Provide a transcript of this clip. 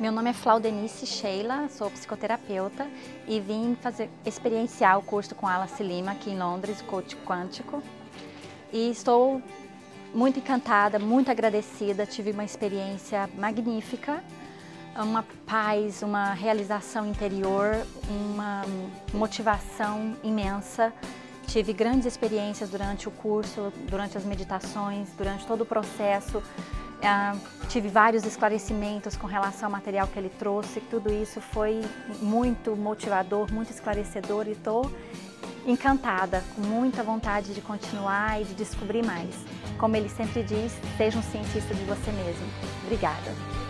Meu nome é Flaudenice Sheila, sou psicoterapeuta e vim fazer experienciar o curso com Alice Lima aqui em Londres, o coach quântico. E estou muito encantada, muito agradecida, tive uma experiência magnífica, uma paz, uma realização interior, uma motivação imensa. Tive grandes experiências durante o curso, durante as meditações, durante todo o processo Uh, tive vários esclarecimentos com relação ao material que ele trouxe, tudo isso foi muito motivador, muito esclarecedor e estou encantada, com muita vontade de continuar e de descobrir mais. Como ele sempre diz, seja um cientista de você mesmo. Obrigada.